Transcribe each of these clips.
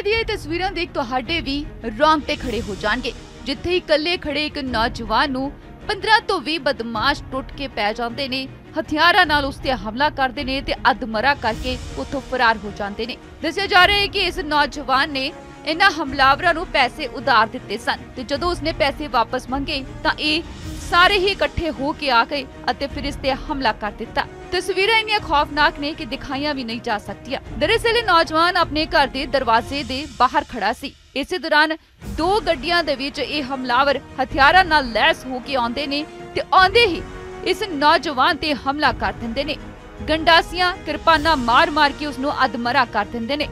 ਹਮਲੇ ਦੀਆਂ ਤਸਵੀਰਾਂ ਦੇਖ ਤੁਹਾਡੇ ਵੀ ਰੋਂਗਟੇ ਖੜੇ ਹੋ ਜਾਣਗੇ, ਜਿੱਥੇ ਇਕੱਲੇ ਖੜੇ ਇੱਕ ਨੌਜਵਾਨ ਨੂੰ 15 ਤੋਂ 20 ਬਦਮਾਸ਼ ਟੁੱਟ ਕੇ ਪੈ ਜਾਂਦੇ ਨੇ, ਹਥਿਆਰਾਂ ਨਾਲ ਉਸ ਤੇ ਹਮਲਾ ਕਰਦੇ ਨੇ ਤੇ ਅਧਮਰਾ ਕਰਕੇ ਉੱਥੋਂ ਫਰਾਰ ਹੋ ਜਾਂਦੇ ਨੇ। ਦੱਸਿਆ ਜਾ ਰਿਹਾ ਹੈ ਕਿ ਇਸ ਨੌਜਵਾਨ ਨੇ ਇਹਨਾਂ ਹਮਲਾਵਰਾਂ ਨੂੰ ਪੈਸੇ ਉਧਾਰ ਦਿੱਤੇ ਸਨ ਤੇ ਜਦੋਂ ਉਸਨੇ ਪੈਸੇ ਵਾਪਸ ਮੰਗੇ ਤਾਂ ਇਹ ਸਾਰੇ ਹੀ ਇਕੱਠੇ ਹੋ ਕੇ ਆ ਗਏ ਅਤੇ ਫਿਰ ਇਸ ਤੇ ਹਮਲਾ ਕਰ ਦਿੱਤਾ। ਤਸਵੀਰਾਂ ਇੰਨੀਆਂ ਖੌਫਨਾਕ ਨੇ ਕਿ ਦਿਖਾਈਆਂ ਵੀ ਨਹੀਂ ਜਾ ਸਕਦੀਆਂ। ਦਰਅਸਲ, ਇਹ ਨੌਜਵਾਨ ਆਪਣੇ ਘਰ ਦੇ ਦਰਵਾਜ਼ੇ ਦੇ ਬਾਹਰ ਖੜਾ ਸੀ। ਇਸੇ ਦੌਰਾਨ ਦੋ ਗੱਡੀਆਂ ਦੇ ਵਿੱਚ ਇਹ ਹਮਲਾਵਰ ਹਥਿਆਰਾਂ ਨਾਲ ਲੈਸ ਹੋ ਕੇ ਆਉਂਦੇ ਨੇ ਤੇ ਆਉਂਦੇ ਹੀ ਇਸ ਨੌਜਵਾਨ ਤੇ ਹਮਲਾ ਕਰ ਦਿੰਦੇ ਨੇ। ਗੰਡਾਸੀਆਂ ਕਿਰਪਾਨਾਂ ਮਾਰ-ਮਾਰ ਕੇ ਉਸ ਨੂੰ ਅਧਮਰਾ ਕਰ ਦਿੰਦੇ ਨੇ।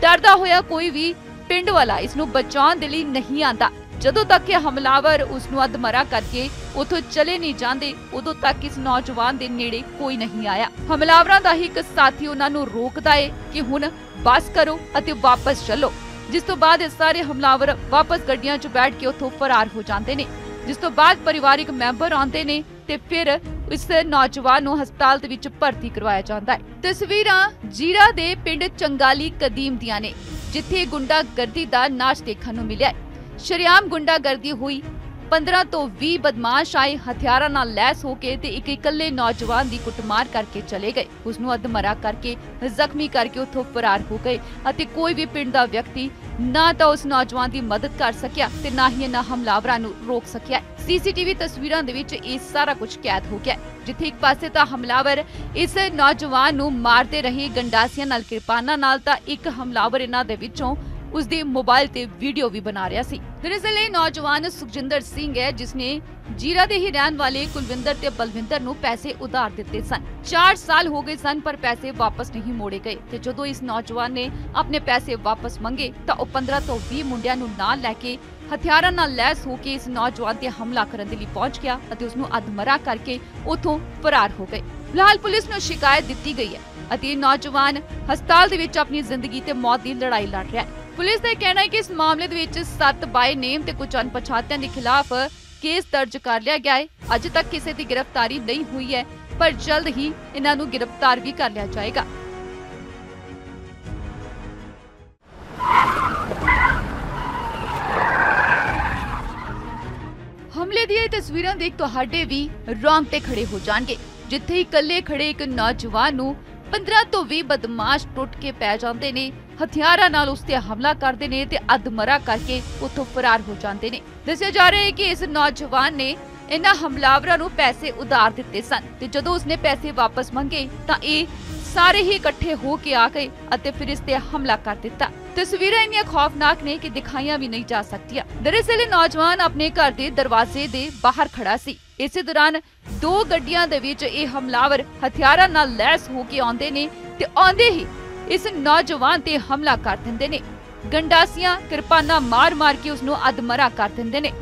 ਡਰਦਾ ਹੋਇਆ ਕੋਈ ਵੀ ਪਿੰਡ ਵਾਲਾ ਇਸ ਨੂੰ ਬਚਾਉਣ ਦੇ ਲਈ ਨਹੀਂ ਆਂਦਾ। ਜਦੋਂ ਤੱਕ ਇਹ ਹਮਲਾਵਰ ਉਸ ਨੂੰ ਅਧਮਰਾ ਕਰਕੇ ਉਥੋਂ ਚਲੇ ਨਹੀਂ ਜਾਂਦੇ, ਉਦੋਂ ਤੱਕ ਇਸ ਨੌਜਵਾਨ ਦੇ ਨੇੜੇ ਕੋਈ ਨਹੀਂ ਆਇਆ। ਹਮਲਾਵਰਾਂ ਦਾ ਹੀ ਇੱਕ ਸਾਥੀ ਉਹਨਾਂ ਨੂੰ ਰੋਕਦਾ ਏ ਕਿ ਹੁਣ ਬਸ ਕਰੋ ਅਤੇ ਵਾਪਸ ਚੱਲੋ, ਜਿਸ ਤੋਂ ਬਾਅਦ ਇਹ ਸਾਰੇ ਹਮਲਾਵਰ ਵਾਪਸ ਗੱਡੀਆਂ 'ਚ ਬੈਠ ਕੇ ਉਥੋਂ ਫਰਾਰ ਹੋ ਜਾਂਦੇ ਨੇ। ਜਿਸ ਤੋਂ ਬਾਅਦ ਪਰਿਵਾਰਿਕ ਮੈਂਬਰ ਆਉਂਦੇ ਨੇ ਤੇ ਫਿਰ ਇਸ ਨੌਜਵਾਨ ਨੂੰ ਹਸਪਤਾਲ ਦੇ ਵਿੱਚ ਭਰਤੀ ਕਰਵਾਇਆ ਜਾਂਦਾ ਹੈ। ਤਸਵੀਰਾਂ ਜੀਰਾ ਦੇ ਪਿੰਡ ਚੰਗਾਲੀ ਕਦੀਮ ਦੀਆਂ ਨੇ, ਜਿੱਥੇ ਗੁੰਡਾਗਰਦੀ ਦਾ ਨਾਚ ਦੇਖਣ ਨੂੰ ਮਿਲਿਆ ਹੈ। ਸ਼ਰਿਆਮ ਗੁੰਡਾਗਰਦੀ ਹੋਈ। 15 ਤੋਂ 20 ਬਦਮਾਸ਼ ਆਏ, ਹਥਿਆਰਾਂ ਨਾਲ ਲੈਸ ਹੋ ਕੇ ਤੇ ਇੱਕ ਇਕੱਲੇ ਨੌਜਵਾਨ ਦੀ ਕੁੱਟਮਾਰ ਕਰਕੇ ਚਲੇ ਗਏ। ਉਸ ਨੂੰ ਅਧਮਰਾ ਕਰਕੇ, ਜ਼ਖਮੀ ਕਰਕੇ ਉੱਥੋਂ ਫਰਾਰ ਹੋ ਗਏ ਅਤੇ ਕੋਈ ਵੀ ਪਿੰਡ ਦਾ ਵਿਅਕਤੀ ਨਾ ਤਾਂ ਉਸ ਨੌਜਵਾਨ ਦੀ ਮਦਦ ਕਰ ਸਕਿਆ ਤੇ ਨਾ ਹੀ ਇਹਨਾਂ ਹਮਲਾਵਰਾਂ ਨੂੰ ਰੋਕ ਸਕਿਆ। ਸੀਸੀਟੀਵੀ ਤਸਵੀਰਾਂ ਦੇ ਵਿੱਚ ਇਹ ਸਾਰਾ ਕੁਝ ਕੈਦ ਹੋ ਗਿਆ। ਹੈ। ਜਿੱਥੇ ਇੱਕ ਪਾਸੇ ਤਾਂ ਹਮਲਾਵਰ ਇਸ ਨੌਜਵਾਨ ਨੂੰ ਮਾਰਦੇ ਰਹੇ, ਗੰਡਾਸੀਆਂ ਨਾਲ ਕਿਰਪਾਨਾਂ ਨਾਲ ਤਾਂ ਇੱਕ ਹਮਲਾਵਰ ਇਹਨਾਂ ਦੇ ਵਿੱਚੋਂ ਉਸ ਦੇ ਮੋਬਾਈਲ ਤੇ ਵੀਡੀਓ ਵੀ ਬਣਾ ਰਿਹਾ ਸੀ। ਦਰਅਸਲ ਇਹ ਨੌਜਵਾਨ ਸੁਖਜਿੰਦਰ ਸਿੰਘ ਹੈ, ਜਿਸਨੇ ਜੀਰਾ ਦੇ ਹੀ ਰਹਿਣ ਵਾਲੇ ਕੁਲਵਿੰਦਰ ਤੇ ਬਲਵਿੰਦਰ ਨੂੰ ਪੈਸੇ ਉਧਾਰ ਦਿੱਤੇ ਸਨ। 4 ਸਾਲ ਹੋ ਗਏ ਸਨ, ਪਰ ਪੈਸੇ ਵਾਪਸ ਨਹੀਂ ਮੋੜੇ ਗਏ ਤੇ ਜਦੋਂ ਇਸ ਨੌਜਵਾਨ ਨੇ ਆਪਣੇ ਪੈਸੇ ਵਾਪਸ ਮੰਗੇ ਤਾਂ ਉਹ 15 ਤੋਂ 20 ਮੁੰਡਿਆਂ ਨੂੰ ਨਾਲ ਲੈ ਕੇ ਹਥਿਆਰਾਂ ਨਾਲ ਲੈਸ ਹੋ ਕੇ ਇਸ ਨੌਜਵਾਨ ਤੇ ਹਮਲਾ ਕਰਨ ਦੇ ਲਈ ਪਹੁੰਚ ਗਿਆ ਅਤੇ ਉਸ ਨੂੰ ਅਧਮਰਾ ਕਰਕੇ ਉਥੋਂ ਫਰਾਰ ਹੋ ਗਏ। ਫਿਲਹਾਲ ਪੁਲਿਸ ਨੂੰ ਸ਼ਿਕਾਇਤ ਦਿੱਤੀ ਗਈ ਹੈ ਅਤੇ ਨੌਜਵਾਨ ਹਸਪਤਾਲ ਦੇ ਵਿੱਚ ਆਪਣੀ ਜ਼ਿੰਦਗੀ ਤੇ ਮੌਤ ਦੀ ਲੜਾਈ ਲੜ ਰਿਹਾ ਹੈ। ਪੁਲਿਸ ਦਾ ਕਹਿਣਾ ਹੈ ਕਿ ਇਸ ਮਾਮਲੇ ਦੇ ਵਿੱਚ 7 ਬਾਈ ਨੇਮ ਤੇ ਕੁਝ ਅਣਪਛਾਤਿਆਂ ਦੇ ਖਿਲਾਫ ਕੇਸ ਦਰਜ ਕਰ ਲਿਆ ਗਿਆ ਹੈ। ਅਜੇ ਤੱਕ ਕਿਸੇ ਦੀ ਗ੍ਰਿਫਤਾਰੀ ਨਹੀਂ ਹੋਈ ਹੈ, ਪਰ ਜਲਦ ਹੀ ਇਹਨਾਂ ਨੂੰ ਗ੍ਰਿਫਤਾਰ ਵੀ ਕਰ ਲਿਆ ਜਾਏਗਾ। ਹਮਲੇ ਦੀਆਂ ਤਸਵੀਰਾਂ ਦੇਖ ਤੁਹਾਡੇ ਵੀ ਰੋਂਗਟੇ ਖੜੇ ਹੋ ਜਾਣਗੇ, ਜਿੱਥੇ ਇਕੱਲੇ ਖੜੇ ਇੱਕ ਨੌਜਵਾਨ ਨੂੰ 15 ਤੋਂ 20 ਬਦਮਾਸ਼ ਟੁੱਟ ਕੇ ਪੈ ਜਾਂਦੇ ਨੇ। ਹਥਿਆਰਾਂ ਨਾਲ ਉਸ ਤੇ ਹਮਲਾ ਕਰਦੇ ਨੇ ਤੇ ਅਧਮਰਾ ਕਰਕੇ ਉੱਥੋਂ ਫਰਾਰ ਹੋ ਜਾਂਦੇ ਨੇ। ਦੱਸਿਆ ਜਾ ਰਿਹਾ ਹੈ ਕਿ ਇਸ ਨੌਜਵਾਨ ਨੇ ਇਹਨਾਂ ਹਮਲਾਵਰਾਂ ਨੂੰ ਪੈਸੇ ਉਧਾਰ ਦਿੱਤੇ ਸਨ ਤੇ ਜਦੋਂ ਉਸਨੇ ਪੈਸੇ ਵਾਪਸ ਮੰਗੇ ਤਾਂ ਇਹ ਸਾਰੇ ਹੀ ਇਕੱਠੇ ਹੋ ਕੇ ਆ ਗਏ ਅਤੇ ਫਿਰ ਇਸ ਤੇ ਹਮਲਾ ਕਰ ਦਿੱਤਾ। ਤਸਵੀਰਾਂ ਇੰਨੀਆਂ ਖੌਫਨਾਕ ਨੇ ਕਿ ਦਿਖਾਈਆਂ ਵੀ ਨਹੀਂ ਜਾ ਸਕਦੀਆਂ। ਦਰਅਸਲ ਇਹ ਨੌਜਵਾਨ ਆਪਣੇ ਘਰ ਦੇ ਦਰਵਾਜ਼ੇ ਦੇ ਬਾਹਰ ਖੜਾ ਸੀ। ਇਸੇ ਦੌਰਾਨ ਦੋ ਗੱਡੀਆਂ ਦੇ ਵਿੱਚ ਇਹ ਹਮਲਾਵਰ ਹਥਿਆਰਾਂ ਨਾਲ ਲੈਸ ਹੋ ਕੇ ਆਉਂਦੇ ਨੇ ਤੇ ਆਉਂਦੇ ਹੀ ਇਸ ਨੌਜਵਾਨ ਤੇ ਹਮਲਾ ਕਰ ਦਿੰਦੇ ਨੇ। ਗੰਡਾਸੀਆਂ ਕਿਰਪਾਨਾਂ ਮਾਰ-ਮਾਰ ਕੇ ਉਸ ਨੂੰ ਅਧਮਰਾ ਕਰ ਦਿੰਦੇ ਨੇ।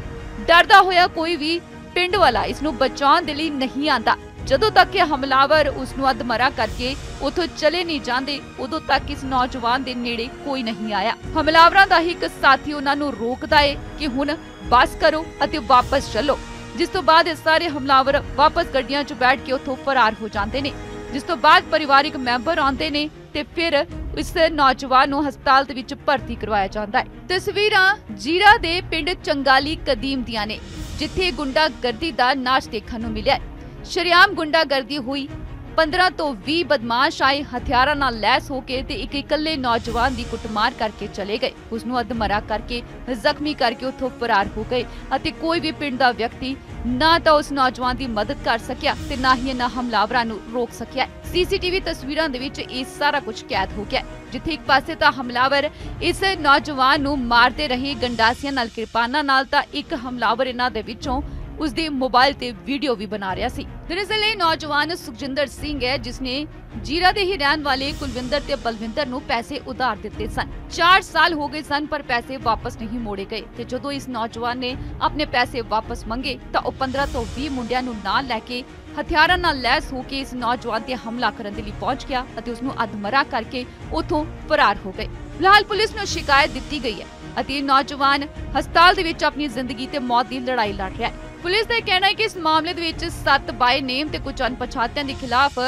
ਡਰਦਾ ਹੋਇਆ ਕੋਈ ਵੀ ਪਿੰਡ ਵਾਲਾ ਇਸ ਨੂੰ ਬਚਾਉਣ ਦੇ ਲਈ ਨਹੀਂ ਆਂਦਾ। ਜਦੋਂ ਤੱਕ ਇਹ ਹਮਲਾਵਰ ਉਸ ਨੂੰ ਅਧਮਰਾ ਕਰਕੇ ਉਥੋਂ ਚਲੇ ਨਹੀਂ ਜਾਂਦੇ, ਉਦੋਂ ਤੱਕ ਇਸ ਨੌਜਵਾਨ ਦੇ ਨੇੜੇ ਕੋਈ ਨਹੀਂ ਆਇਆ। ਹਮਲਾਵਰਾਂ ਦਾ ਹੀ ਇੱਕ ਸਾਥੀ ਉਹਨਾਂ ਨੂੰ ਰੋਕਦਾ ਏ ਕਿ ਹੁਣ ਬਸ ਕਰੋ ਅਤੇ ਵਾਪਸ ਚੱਲੋ। ਜਿਸ ਤੋਂ ਬਾਅਦ ਇਹ ਸਾਰੇ ਹਮਲਾਵਰ ਵਾਪਸ ਗੱਡੀਆਂ 'ਚ ਬੈਠ ਕੇ ਉਥੋਂ ਫਰਾਰ ਹੋ ਜਾਂਦੇ ਨੇ। ਜਿਸ ਤੋਂ ਬਾਅਦ ਪਰਿਵਾਰਿਕ ਮੈਂਬਰ ਆਉਂਦੇ ਨੇ ਤੇ ਫਿਰ ਇਸ ਨੌਜਵਾਨ ਨੂੰ ਹਸਪਤਾਲ ਦੇ ਵਿੱਚ ਭਰਤੀ ਕਰਵਾਇਆ ਜਾਂਦਾ ਹੈ। ਤਸਵੀਰਾਂ ਜੀਰਾ ਦੇ ਪਿੰਡ ਚੰਗਾਲੀ ਕਦੀਮ ਦੀਆਂ ਨੇ, ਜਿੱਥੇ ਗੁੰਡਾਗਰਦੀ ਦਾ ਨਾਚ ਦੇਖਣ ਨੂੰ ਮਿਲਿਆ ਹੈ। ਸ਼ਰਿਆਮ ਗੁੰਡਾਗਰਦੀ ਹੋਈ 15 ਤੋਂ 20 ਬਦਮਾਸ਼ ਆਏ ਹਥਿਆਰਾਂ ਨਾਲ ਲੈਸ ਹੋ ਕੇ ਤੇ ਇੱਕ ਇਕੱਲੇ ਨੌਜਵਾਨ ਦੀ ਕੁੱਟਮਾਰ ਕਰਕੇ ਚਲੇ ਗਏ ਉਸ ਨੂੰ ਅਧਮਰਾ ਕਰਕੇ, ਜ਼ਖਮੀ ਕਰਕੇ ਉੱਥੋਂ ਫਰਾਰ ਹੋ ਗਏ ਅਤੇ ਕੋਈ ਵੀ ਪਿੰਡ ਦਾ ਵਿਅਕਤੀ ਨਾ ਤਾਂ ਉਸ ਨੌਜਵਾਨ ਦੀ ਮਦਦ ਕਰ ਸਕਿਆ ਤੇ ਨਾ ਹੀ ਇਹਨਾਂ ਹਮਲਾਵਰਾਂ ਨੂੰ ਰੋਕ ਸਕਿਆ ਸੀਸੀਟੀਵੀ ਤਸਵੀਰਾਂ ਦੇ ਵਿੱਚ ਇਹ ਸਾਰਾ ਕੁਝ ਕੈਦ ਹੋ ਗਿਆ ਹੈ। ਜਿੱਥੇ ਇੱਕ ਪਾਸੇ ਤਾਂ ਹਮਲਾਵਰ ਇਸ ਨੌਜਵਾਨ ਨੂੰ ਮਾਰਦੇ ਰਹੇ, ਗੰਡਾਸੀਆਂ ਨਾਲ ਕਿਰਪਾਨਾਂ ਨਾਲ ਤਾਂ ਇੱਕ ਹਮਲਾਵਰ ਇਹਨਾਂ ਦੇ ਵਿੱਚੋਂ ਉਸ ਦੇ ਮੋਬਾਈਲ ਤੇ ਵੀਡੀਓ ਵੀ ਬਣਾ ਰਿਹਾ ਸੀ। ਦਰਅਸਲ ਇਹ ਨੌਜਵਾਨ ਸੁਖਜਿੰਦਰ ਸਿੰਘ ਹੈ, ਜਿਸਨੇ ਜੀਰਾ ਦੇ ਹੀ ਰਹਿਣ ਵਾਲੇ ਕੁਲਵਿੰਦਰ ਤੇ ਬਲਵਿੰਦਰ ਨੂੰ ਪੈਸੇ ਉਧਾਰ ਦਿੱਤੇ ਸਨ। 4 ਸਾਲ ਹੋ ਗਏ ਸਨ, ਪਰ ਪੈਸੇ ਵਾਪਸ ਨਹੀਂ ਮੋੜੇ ਗਏ ਤੇ ਜਦੋਂ ਇਸ ਨੌਜਵਾਨ ਨੇ ਆਪਣੇ ਪੈਸੇ ਵਾਪਸ ਮੰਗੇ ਤਾਂ ਉਹ 15 ਤੋਂ 20 ਮੁੰਡਿਆਂ ਨੂੰ ਨਾਲ ਲੈ ਕੇ ਹਥਿਆਰਾਂ ਨਾਲ ਲੈਸ ਹੋ ਕੇ ਇਸ ਨੌਜਵਾਨ ਤੇ ਹਮਲਾ ਕਰਨ ਦੇ ਲਈ ਪਹੁੰਚ ਗਿਆ ਅਤੇ ਉਸ ਨੂੰ ਅਧਮਰਾ ਕਰਕੇ ਉਥੋਂ ਫਰਾਰ ਹੋ ਗਏ। ਫਿਲਹਾਲ ਪੁਲਿਸ ਨੂੰ ਸ਼ਿਕਾਇਤ ਦਿੱਤੀ ਗਈ ਹੈ ਅਤੇ ਨੌਜਵਾਨ ਹਸਪਤਾਲ ਦੇ ਵਿੱਚ ਆਪਣੀ ਜ਼ਿੰਦਗੀ ਤੇ ਮੌਤ ਦੀ ਲੜਾਈ ਲੜ ਰਿਹਾ ਹੈ। ਪੁਲਿਸ ਦਾ ਕਹਿਣਾ ਹੈ ਕਿ ਇਸ ਮਾਮਲੇ ਦੇ ਵਿੱਚ 7 ਬਾਏ ਨੇਮ ਤੇ ਕੁਝ ਅਣਪਛਾਤਿਆਂ ਦੇ ਖਿਲਾਫ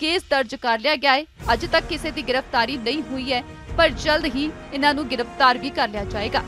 ਕੇਸ ਦਰਜ ਕਰ ਲਿਆ ਗਿਆ ਹੈ। ਅਜੇ ਤੱਕ ਕਿਸੇ ਦੀ ਗ੍ਰਿਫਤਾਰੀ ਨਹੀਂ ਹੋਈ ਹੈ, ਪਰ ਜਲਦ ਹੀ ਇਹਨਾਂ ਨੂੰ ਗ੍ਰਿਫਤਾਰ ਵੀ ਕਰ ਲਿਆ ਜਾਏਗਾ।